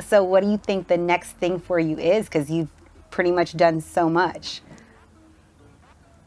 So, what do you think the next thing for you is? Because you've pretty much done so much.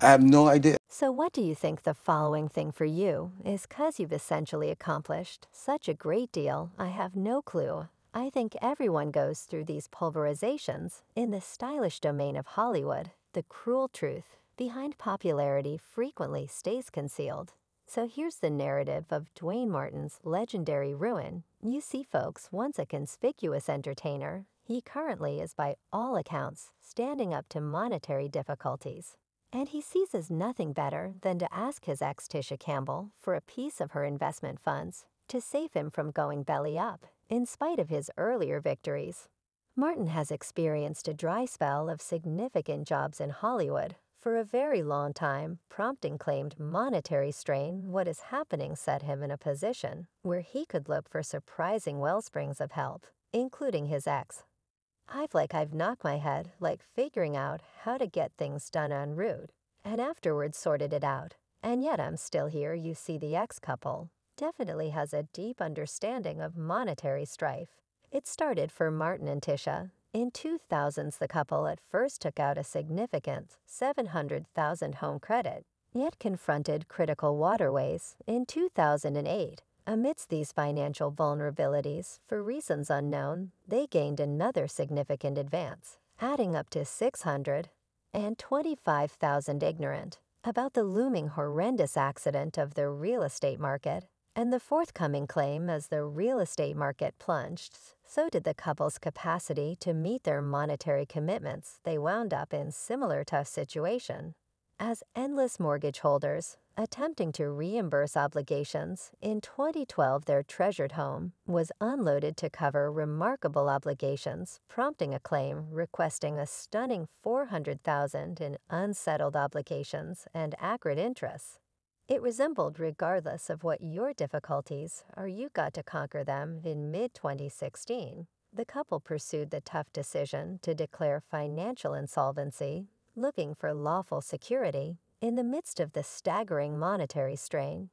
I have no idea. So, what do you think the following thing for you is? Because you've essentially accomplished such a great deal, I have no clue. I think everyone goes through these pulverizations. In the stylish domain of Hollywood, the cruel truth behind popularity frequently stays concealed. So here's the narrative of Duane Martin's legendary ruin. You see, folks, once a conspicuous entertainer, he currently is by all accounts standing up to monetary difficulties. And he seizes nothing better than to ask his ex Tisha Campbell for a piece of her investment funds to save him from going belly up, in spite of his earlier victories. Martin has experienced a dry spell of significant jobs in Hollywood for a very long time, prompting claimed monetary strain, what is happening set him in a position where he could look for surprising wellsprings of help, including his ex. I've like I've knocked my head, like figuring out how to get things done en route, and afterwards sorted it out. And yet I'm still here, you see the ex couple definitely has a deep understanding of monetary strife. It started for Martin and Tisha in 2000s, the couple at first took out a significant 700,000 home credit, yet confronted critical waterways in 2008. Amidst these financial vulnerabilities, for reasons unknown, they gained another significant advance, adding up to 625,000 ignorant about the looming horrendous accident of the real estate market and the forthcoming claim as the real estate market plunged, so did the couple's capacity to meet their monetary commitments. They wound up in similar tough situation. As endless mortgage holders, attempting to reimburse obligations, in 2012 their treasured home was unloaded to cover remarkable obligations, prompting a claim requesting a stunning 400,000 in unsettled obligations and accrued interest. It resembled regardless of what your difficulties are you got to conquer them in mid-2016. The couple pursued the tough decision to declare financial insolvency, looking for lawful security in the midst of the staggering monetary strain.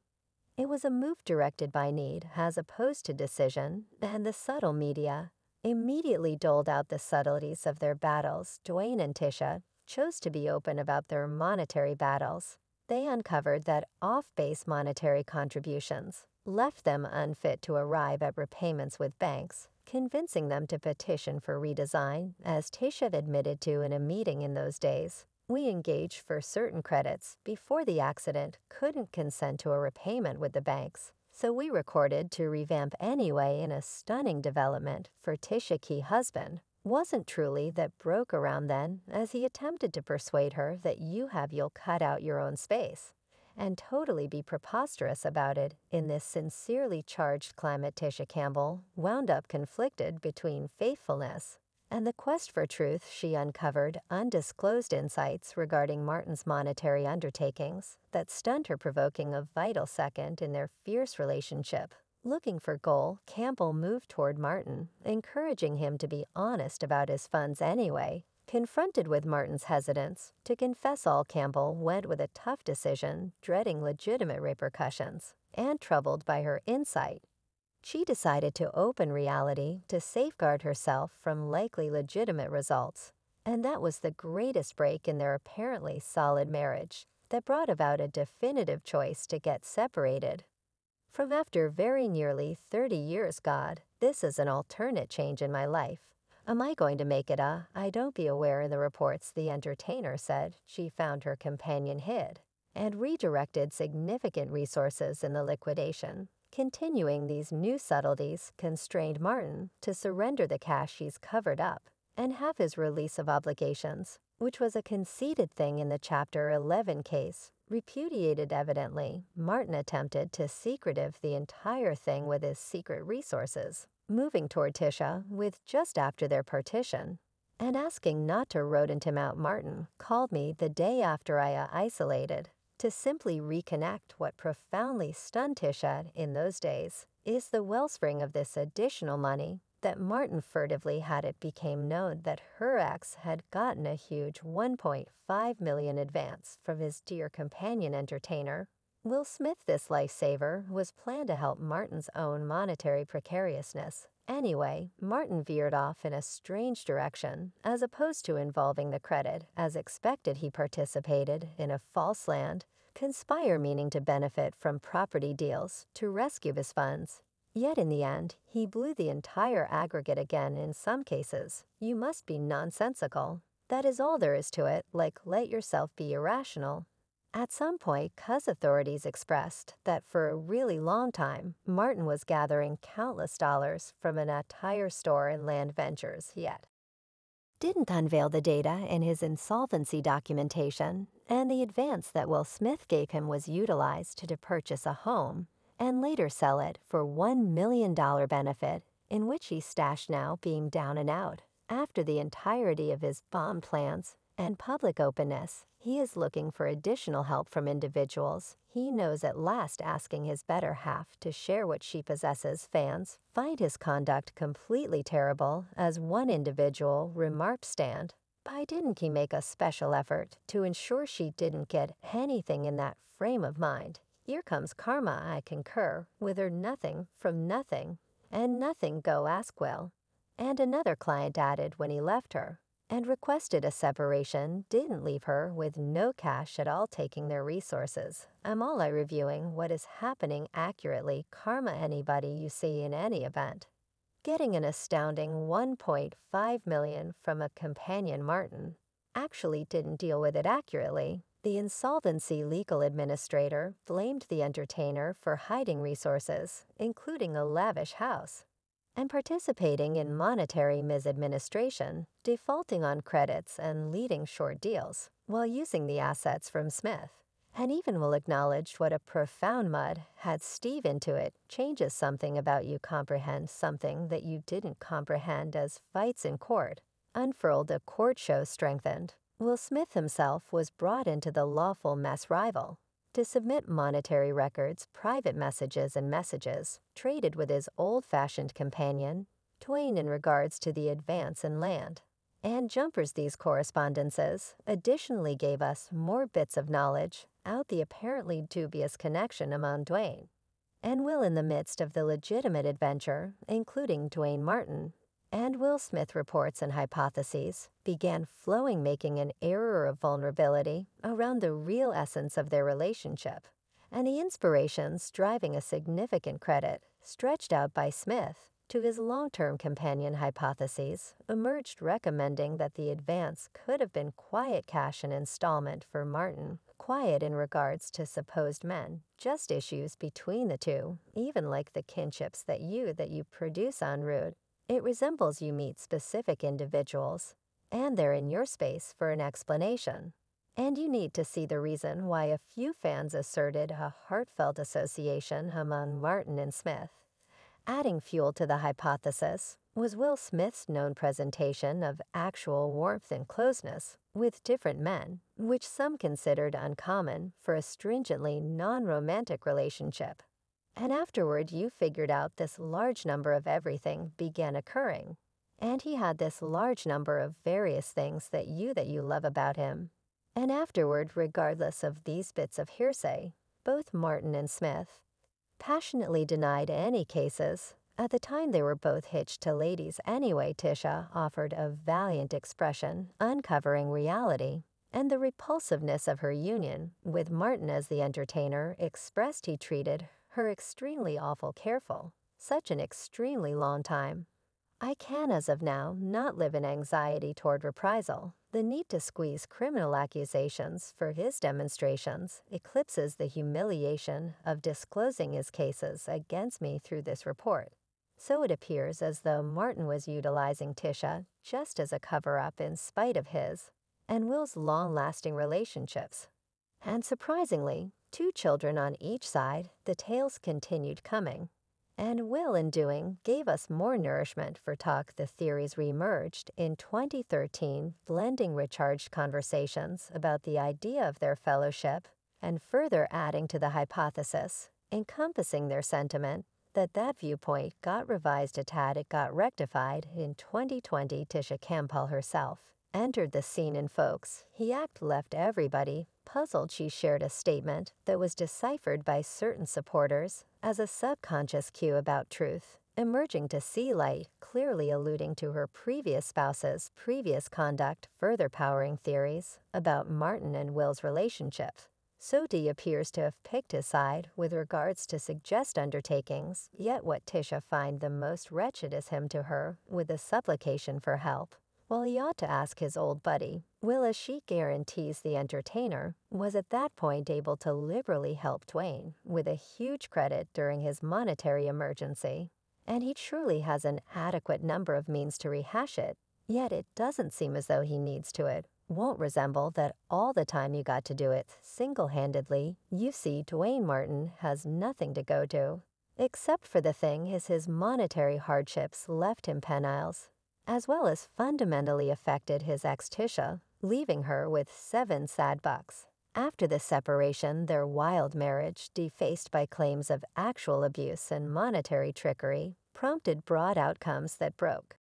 It was a move directed by need as opposed to decision, and the subtle media immediately doled out the subtleties of their battles. Duane and Tisha chose to be open about their monetary battles they uncovered that off-base monetary contributions left them unfit to arrive at repayments with banks, convincing them to petition for redesign, as Tisha admitted to in a meeting in those days. We engaged for certain credits before the accident couldn't consent to a repayment with the banks, so we recorded to revamp anyway in a stunning development for Tisha Key husband, wasn't truly that broke around then as he attempted to persuade her that you have you'll cut out your own space and totally be preposterous about it in this sincerely charged climate Tisha Campbell wound up conflicted between faithfulness and the quest for truth she uncovered undisclosed insights regarding Martin's monetary undertakings that stunned her provoking a vital second in their fierce relationship Looking for goal, Campbell moved toward Martin, encouraging him to be honest about his funds anyway. Confronted with Martin's hesitance, to confess all Campbell went with a tough decision, dreading legitimate repercussions, and troubled by her insight. She decided to open reality to safeguard herself from likely legitimate results, and that was the greatest break in their apparently solid marriage that brought about a definitive choice to get separated from after very nearly 30 years, God, this is an alternate change in my life. Am I going to make it a, I don't be aware in the reports the entertainer said she found her companion hid, and redirected significant resources in the liquidation. Continuing these new subtleties constrained Martin to surrender the cash he's covered up and have his release of obligations, which was a conceded thing in the Chapter 11 case Repudiated evidently, Martin attempted to secretive the entire thing with his secret resources, moving toward Tisha with just after their partition, and asking not to rodent him out Martin called me the day after I uh, isolated to simply reconnect what profoundly stunned Tisha in those days is the wellspring of this additional money that Martin furtively had it became known that her ex had gotten a huge 1.5 million advance from his dear companion entertainer. Will Smith, this lifesaver, was planned to help Martin's own monetary precariousness Anyway, Martin veered off in a strange direction, as opposed to involving the credit, as expected he participated in a false land, conspire meaning to benefit from property deals to rescue his funds. Yet in the end, he blew the entire aggregate again in some cases. You must be nonsensical. That is all there is to it, like let yourself be irrational. At some point, Cuz authorities expressed that for a really long time, Martin was gathering countless dollars from an attire store in land ventures yet. Didn't unveil the data in his insolvency documentation, and the advance that Will Smith gave him was utilized to purchase a home and later sell it for $1 million benefit, in which he stashed now being down and out. After the entirety of his bomb plans and public openness, he is looking for additional help from individuals he knows at last asking his better half to share what she possesses. Fans find his conduct completely terrible, as one individual remarked stand. Why didn't he make a special effort to ensure she didn't get anything in that frame of mind? Here comes karma, I concur, with her nothing from nothing, and nothing go ask well. And another client added when he left her, and requested a separation didn't leave her with no cash at all taking their resources. I'm all I reviewing what is happening accurately karma anybody you see in any event. Getting an astounding 1.5 million from a companion Martin actually didn't deal with it accurately. The insolvency legal administrator blamed the entertainer for hiding resources, including a lavish house and participating in monetary misadministration, defaulting on credits, and leading short deals, while using the assets from Smith. And even will acknowledge what a profound mud had Steve into it changes something about you comprehend something that you didn't comprehend as fights in court. Unfurled a court show strengthened. Will Smith himself was brought into the lawful mess rival, to submit monetary records, private messages, and messages traded with his old fashioned companion, Duane, in regards to the advance in land. And Jumpers these correspondences additionally gave us more bits of knowledge out the apparently dubious connection among Duane and Will in the midst of the legitimate adventure, including Duane Martin, and Will Smith reports and hypotheses began flowing, making an error of vulnerability around the real essence of their relationship, and the inspirations driving a significant credit stretched out by Smith to his long term companion hypotheses emerged recommending that the advance could have been quiet cash and installment for Martin, quiet in regards to supposed men, just issues between the two, even like the kinships that you that you produce en route it resembles you meet specific individuals, and they're in your space for an explanation. And you need to see the reason why a few fans asserted a heartfelt association among Martin and Smith. Adding fuel to the hypothesis was Will Smith's known presentation of actual warmth and closeness with different men, which some considered uncommon for a stringently non romantic relationship. And afterward, you figured out this large number of everything began occurring. And he had this large number of various things that you that you love about him. And afterward, regardless of these bits of hearsay, both Martin and Smith passionately denied any cases. At the time they were both hitched to ladies anyway, Tisha offered a valiant expression, uncovering reality. And the repulsiveness of her union, with Martin as the entertainer, expressed he treated her extremely awful careful, such an extremely long time. I can, as of now, not live in anxiety toward reprisal. The need to squeeze criminal accusations for his demonstrations eclipses the humiliation of disclosing his cases against me through this report. So it appears as though Martin was utilizing Tisha just as a cover up in spite of his and Will's long lasting relationships. And surprisingly, two children on each side, the tales continued coming. And Will, in doing, gave us more nourishment for talk the theories reemerged in 2013, blending recharged conversations about the idea of their fellowship and further adding to the hypothesis, encompassing their sentiment that that viewpoint got revised a tad it got rectified in 2020 Tisha Campbell herself entered the scene in folks, he act left everybody puzzled she shared a statement that was deciphered by certain supporters as a subconscious cue about truth emerging to see light, clearly alluding to her previous spouse's previous conduct, further powering theories about Martin and Will's relationship. Sodi appears to have picked his side with regards to suggest undertakings, yet what Tisha find the most wretched is him to her with a supplication for help. While he ought to ask his old buddy, Will as she guarantees the entertainer, was at that point able to liberally help Duane with a huge credit during his monetary emergency. And he truly has an adequate number of means to rehash it, yet it doesn't seem as though he needs to it won't resemble that all the time you got to do it single handedly, you see Duane Martin has nothing to go to. Except for the thing is his monetary hardships left him peniles, as well as fundamentally affected his ex Tisha, leaving her with seven sad bucks. After the separation, their wild marriage, defaced by claims of actual abuse and monetary trickery, prompted broad outcomes that broke